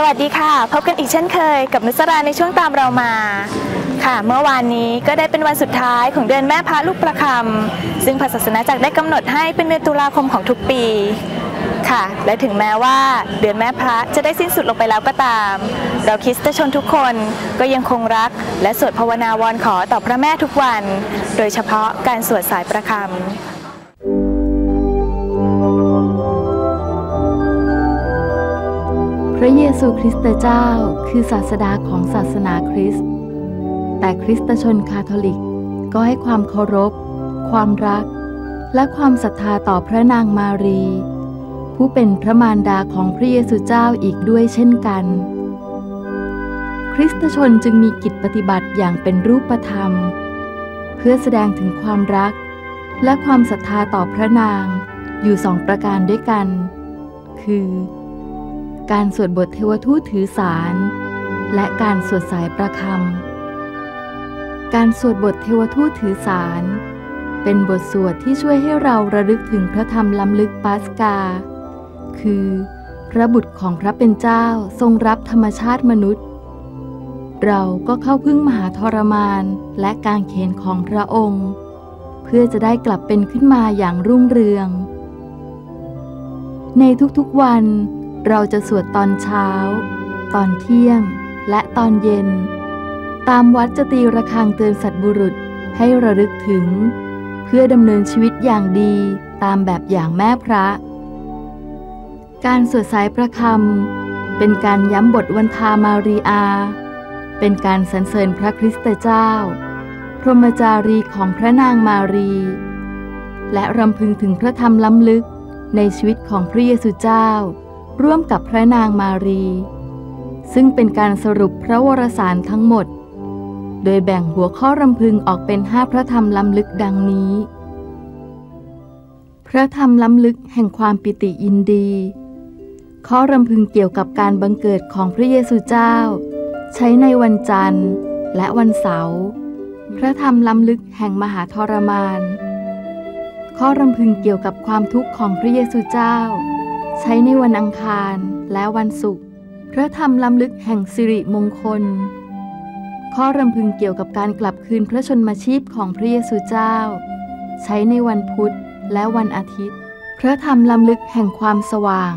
สวัสดีค่ะ พบกันอีกเช่นเคย กับนุสราในช่วงตามเรามา ค่ะ เมื่อวานนี้ก็ได้เป็นวันสุดท้ายของเดือนแม่พระลูกประคำซึ่งพระศาสนาจักรได้กำหนดให้เป็นเดือนตุลาคมของทุกปี ค่ะ และถึงแม้ว่าเดือนแม่พระจะได้สิ้นสุดลงไปแล้วก็ตาม เราคริสตชนทุกคนก็ยังคงรัก และสวดภาวนาวอนขอต่อพระแม่ทุกวัน โดยเฉพาะการสวดสายประคำ พระเยซูคริสต์เจ้าคือศาสดาของศาสนาคริสต์ แต่คริสตชนคาทอลิกก็ให้ความเคารพ ความรัก และความศรัทธาต่อพระนางมารี ผู้เป็นพระมารดาของพระเยซูเจ้าอีกด้วยเช่นกัน คริสตชนจึงมีกิจปฏิบัติอย่างเป็นรูปธรรม เพื่อแสดงถึงความรัก และความศรัทธาต่อพระนางอยู่สองประการด้วยกัน คือ การสวดบทเทวทูตถือสาร และการสวดสายประคำ การสวดบทเทวทูตถือสาร เป็นบทสวดที่ช่วยให้เราระลึกถึงพระธรรมล้ำลึกปาสกา คือพระบุตรของพระเป็นเจ้าทรงรับธรรมชาติมนุษย์ เราก็เข้าพึ่งมหาทรมานและการเขนของพระองค์ เพื่อจะได้กลับเป็นขึ้นมาอย่างรุ่งเรือง ในทุกๆวัน เราจะสวดตอนเช้า ตอนเที่ยง และตอนเย็น ตามวัดจะตีระฆังเตือนสัตบุรุษให้ระลึกถึง เพื่อดำเนินชีวิตอย่างดีตามแบบอย่างแม่พระ การสวดสายประคำเป็นการย้ำบทวันทามารีอา เป็นการสรรเสริญพระคริสตเจ้า พรหมจารีของพระนางมารี และรำพึงถึงพระธรรมล้ำลึกในชีวิตของพระเยซูเจ้า ร่วมกับพระนางมารี ซึ่งเป็นการสรุปพระวรสารทั้งหมด โดยแบ่งหัวข้อรำพึงออกเป็นห้าพระธรรมล้ำลึกดังนี้ พระธรรมล้ำลึกแห่งความปิติยินดี ข้อรำพึงเกี่ยวกับการบังเกิดของพระเยซูเจ้า ใช้ในวันจันทร์ และวันเสาร์พระธรรมล้ำลึกแห่งมหาทรมาน ข้อรำพึงเกี่ยวกับความทุกข์ของพระเยซูเจ้า ใช้ในวันอังคารและวันศุกร์พระธรรมล้ำลึกแห่งสิริมงคล ข้อรำพึงเกี่ยวกับการกลับคืนพระชนมาชีพของพระเยซูเจ้า ใช้ในวันพุธและวันอาทิตย์ พระธรรมล้ำลึกแห่งความสว่าง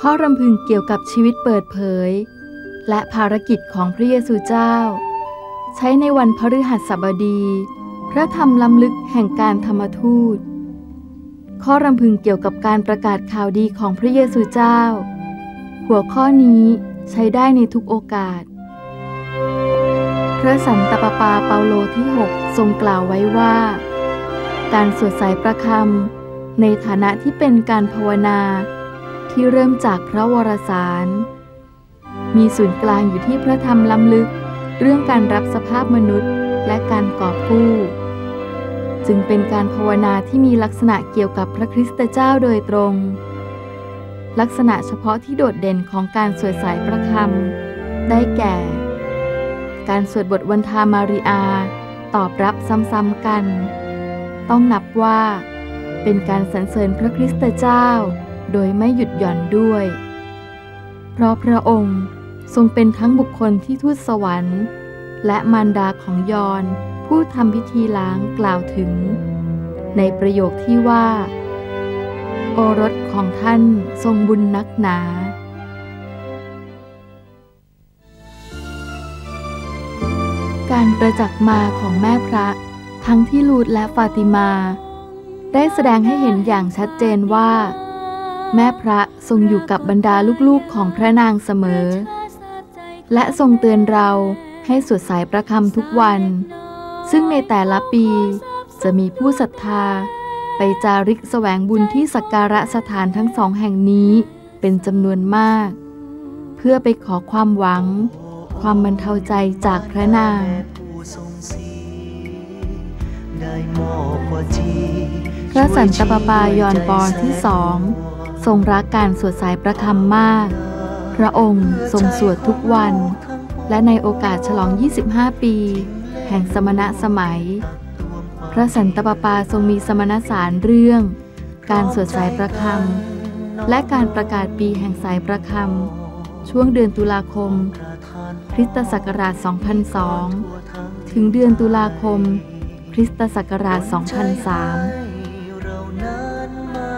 ข้อรำพึงเกี่ยวกับชีวิตเปิดเผย และภารกิจของพระเยซูเจ้า ใช้ในวันพฤหัสบดี พระธรรมล้ำลึกแห่งการธรรมทูต ข้อรำพึงเกี่ยวกับการประกาศข่าวดีของพระเยซูเจ้า หัวข้อนี้ใช้ได้ในทุกโอกาส พระสันตะปาปาเปาโลที่ 6 ทรงกล่าวไว้ว่า การสวดสายประคำในฐานะที่เป็นการภาวนา ที่เริ่มจากพระวรสาร มีศูนย์กลางอยู่ที่พระธรรมล้ำลึก เรื่องการรับสภาพมนุษย์และการกอบกู้ จึงเป็นการภาวนาที่มีลักษณะเกี่ยวกับพระคริสตเจ้าโดยตรง ลักษณะเฉพาะที่โดดเด่นของการสวดสายประคำได้แก่ การสวดบทวันทามาริอา ตอบรับซ้ำๆกัน ต้องนับว่า เป็นการสรรเสริญพระคริสตเจ้า โดยไม่หยุดหย่อนด้วย เพราะพระองค์ทรงเป็นทั้งบุคคลที่ทูตสวรรค์ และมารดาของยอน ผู้ทำพิธีล้างกล่าวถึง ในประโยคที่ว่า โอรสของท่านทรงบุญนักหนาการประจักษ์มาของแม่พระ ทั้งที่ลูดและฟาติมา ได้แสดงให้เห็นอย่างชัดเจนว่า แม่พระทรงอยู่กับบรรดาลูกๆของพระนางเสมอ และทรงเตือนเราให้สวดสายประคำทุกวัน ซึ่งในแต่ละปี จะมีผู้ศรัทธา ไปจาริกแสวงบุญที่สักการะสถานทั้งสองแห่งนี้เป็นจำนวนมาก เพื่อไปขอความหวัง ความบรรเทาใจจากพระนางพระสันตะปาปายอนปอนที่สองทรงรักการสวดสายประคำมาก พระองค์ทรงสวดทุกวัน และในโอกาสฉลอง 25 ปี แห่งสมณะสมัย พระสันตะปาปาทรงมีสมณสารเรื่อง การสวดสายประคำและการประกาศปีแห่งสายประคำช่วงเดือนตุลาคม คริสตศักราช 2002 ถึงเดือนตุลาคม คริสตศักราช 2003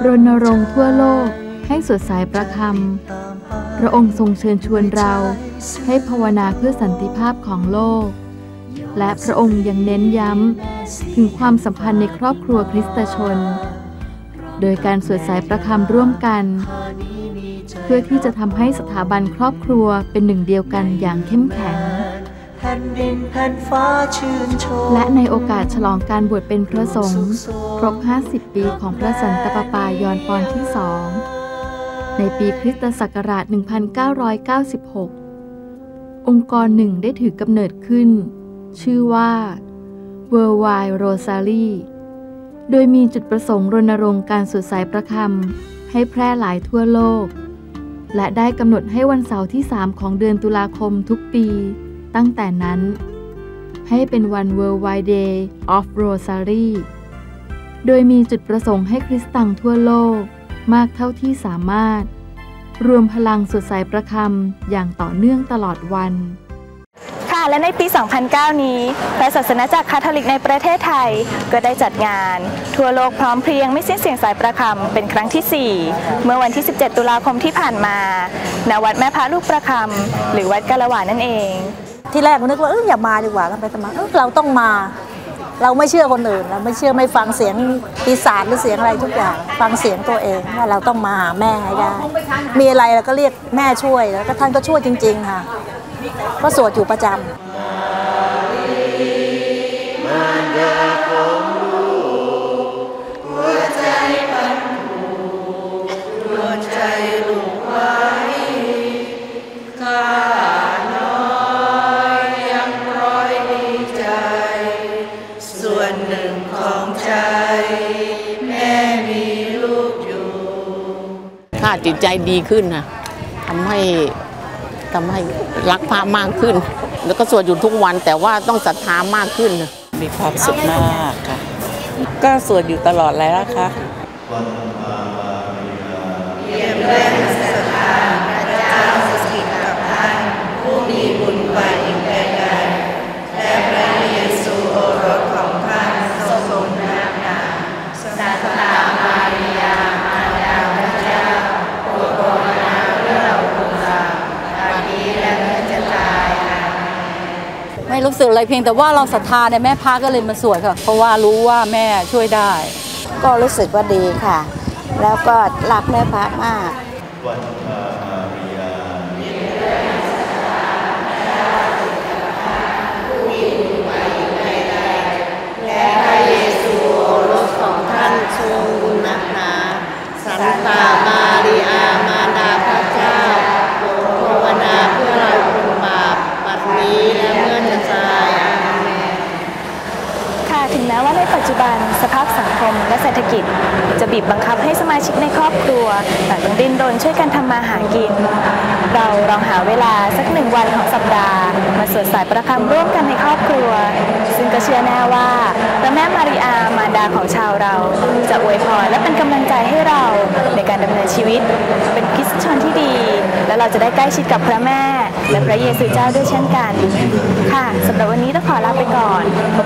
รณรงค์ทั่วโลกให้สวดสายประคำพระองค์ทรงเชิญชวนเราให้ภาวนาเพื่อสันติภาพของโลก และพระองค์ยังเน้นย้ำ ถึงความสัมพันธ์ในครอบครัวคริสตชน โดยการสวดสายประคำร่วมกัน เพื่อที่จะทำให้สถาบันครอบครัวเป็นหนึ่งเดียวกันอย่างเข้มแข็ง และในโอกาสฉลองการบวชเป็นพระสงฆ์ครบ 50 ปีของพระสันตะปาปายอนปอนที่สอง ในปีคริสตศักราช 1996 องค์กรหนึ่งได้ถือกำเนิดขึ้น ชื่อว่า Worldwide Rosary โดยมีจุดประสงค์รณรงค์การสวดสายประคำให้แพร่หลายทั่วโลก และได้กำหนดให้วันเสาร์ที่ 3 ของเดือนตุลาคมทุกปี ตั้งแต่นั้น ให้เป็นวัน Worldwide Day of Rosary โดยมีจุดประสงค์ให้คริสตังทั่วโลกมากเท่าที่สามารถ รวมพลังสวดสายประคำอย่างต่อเนื่องตลอดวัน ค่ะ และในปี 2009 นี้พระศาสนาจักรคาทอลิกในประเทศไทย ก็ได้จัดงาน ทั่วโลกพร้อมเพรียงไม่สิ้นเสียงสายประคำเป็นครั้งที่ 4 เมื่อวันที่ 17 ตุลาคมที่ผ่านมาณวัดแม่พระลูกประคำหรือวัดกาละหวานนั่นเอง ที่แรกนึกว่าเอออย่ามาดีกว่ากันไปสมัครเราต้องมา เราไม่เชื่อคนอื่นเราไม่เชื่อไม่ฟังเสียงปีศาจหรือเสียงอะไรทุกอย่าง ฟังเสียงตัวเองว่าเราต้องมาหาแม่ให้ได้ มีอะไรเราก็เรียกแม่ช่วยแล้วก็ท่านก็ช่วยจริง ๆ ค่ะ ก็สวดอยู่ประจำของใจแม่มีลูกอยู่ค่าจิตใจดีขึ้นนะทำให้ ทำให้รักพระมากขึ้น แล้วก็สวดอยู่ทุกวันแต่ว่าต้องศรัทธามากขึ้นนะมีความสุขมากค่ะ ก็สวดอยู่ตลอดแล้วนะคะ สึกอะไรเพียงแต่ว่าเราศรัทธาในแม่พระก็เลยมาสวดค่ะ เพราะว่ารู้ว่าแม่ช่วยได้ ก็รู้สึกว่าดีค่ะ แล้วก็รักแม่พระมากทรงบุญนักหนาสันตามาริอามารดาพระเจ้าโปรดภาวนาเพื่อเราคนบาปบัดนี้และเมื่อจะตายอาเมน ค่ะ ถึงแม้ว่าในปัจจุบันสภาพสังคมและเศรษฐกิจ จะ บังคับให้สมาชิกในครอบครัวต่างต้องดิ้นรนช่วยกันทำมาหากิน เราลองหาเวลาสักหนึ่งวันของสัปดาห์ มาสวดสายประคำร่วมกันในครอบครัว ซึ่งก็เชื่อแน่ว่าพระแม่มาริอามารดาของชาวเรา จะอวยพรและเป็นกำลังใจให้เราในการดำเนินชีวิต เป็นคริสชนที่ดี และเราจะได้ใกล้ชิดกับพระแม่ และพระเยซูเจ้าด้วยเช่นกัน ค่ะสำหรับวันนี้ต้องขอลาไปก่อนพบกันใหม่อาทิตย์หน้าสวัสดีค่ะวัน